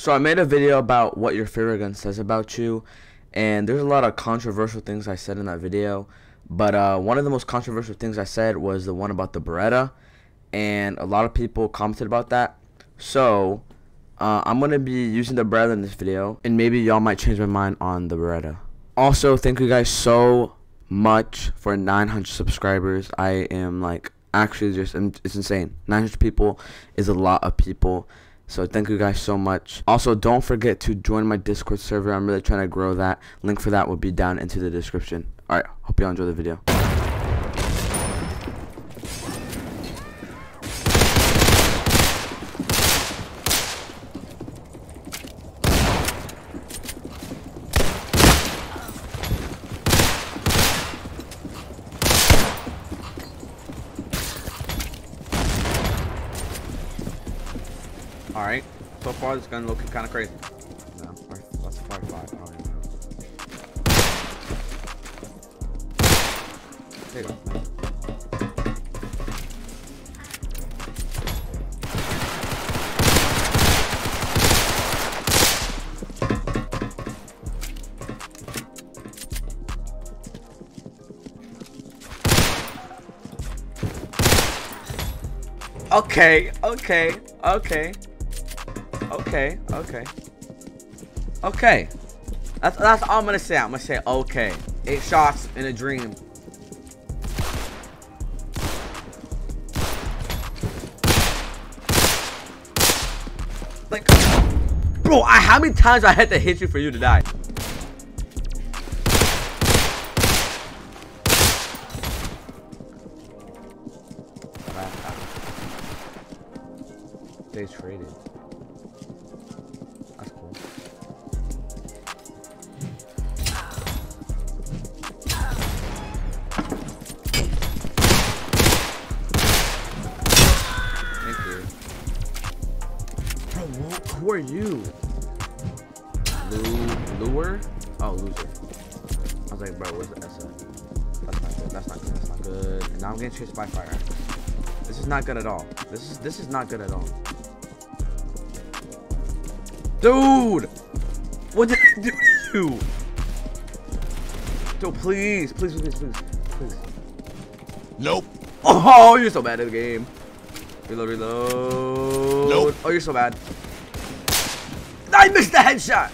So I made a video about what your favorite gun says about you, and there's a lot of controversial things I said in that video. But uh, one of the most controversial things I said was the one about the Beretta, and a lot of people commented about that. So uh, I'm gonna be using the Beretta in this video, and maybe y'all might change my mind on the Beretta. Also, thank you guys so much for 900 subscribers. I am like actually just it's insane. 900 people is a lot of people. So thank you guys so much. Also, don't forget to join my Discord server. I'm really trying to grow that. Link for that will be down into the description. Alright, hope you all enjoy the video. Alright, so far this gun looking kind of crazy. No, that's five. I don't even know. There you go. Okay, okay, okay. Okay, okay. Okay. That's that's all I'm gonna say. I'm gonna say okay. Eight shots in a dream. Like, bro, I, how many times I had to hit you for you to die? They traded. Who, who are you? Lu lure? Oh, loser. I was like, bro, where's the S at? That's not good. That's not good. That's not good. And now I'm getting chased by fire. This is not good at all. This is this is not good at all. Dude! What did I do to you? Dude, please, please, please, please, please. Nope. Oh, you're so bad at the game. Reload, reload. Nope. Oh, you're so bad. I missed the headshot.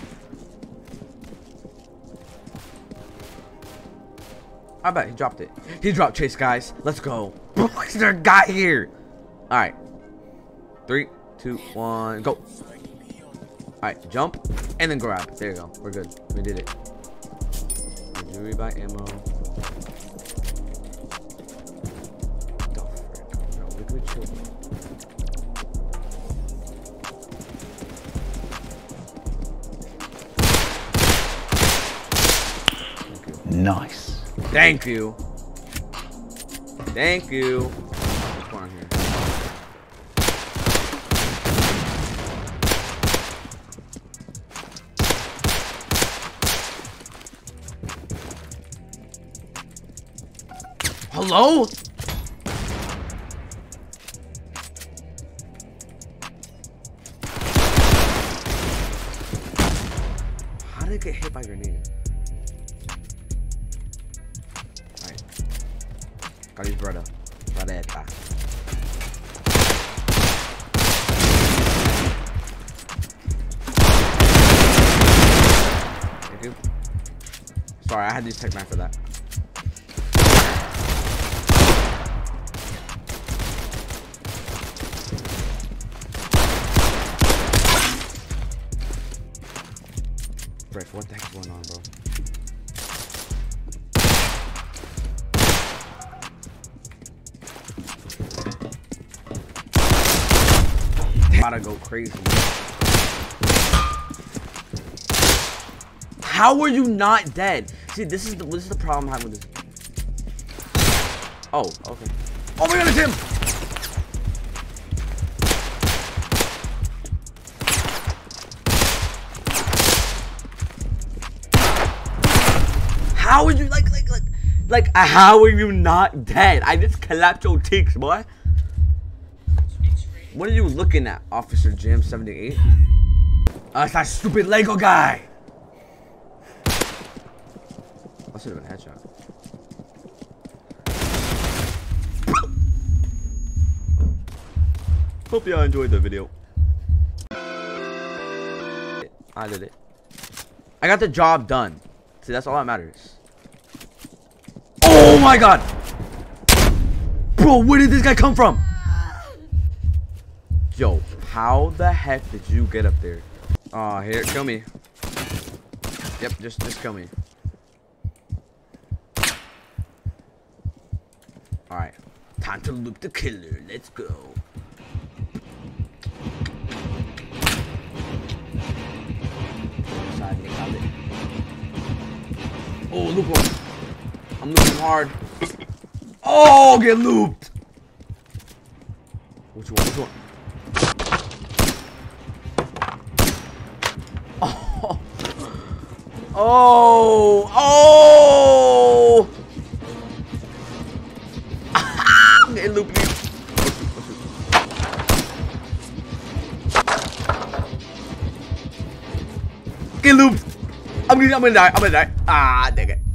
I bet he dropped it. He dropped chase, guys. Let's go. A guy here? All right. Three, two, one, go. Alright, jump and then grab. There you go. We're good. We did it. By ammo. Frick? No, we. Nice. Thank you. Thank you. Hello? How did it get hit by grenade? Got his brother. Beretta. Thank you. Sorry, I had to Tec-9 for that. Frick, what the heck's going on, bro? Gotta go crazy. How are you not dead? See, this is the this is the problem I have with this. Oh, okay. Oh my god, it's him! How would you like like like like how are you not dead? I just collapsed your cheeks, boy. What are you looking at, Officer Jim 78? Uh, it's that stupid Lego guy. That should have been a headshot. Hope y'all enjoyed the video. I did it. I got the job done. See, that's all that matters. Oh my god! Bro, where did this guy come from? Yo, how the heck did you get up there? Aw, oh, here, kill me. Yep, just, just kill me. Alright. Time to look the killer. Let's go. Oh, loop one. I'm looking hard. Oh, get looped. Which one? Which one? Oh. Oh. get looped. Get looped. I'm gonna, I'm gonna die. I'm gonna die. Ah, dang it.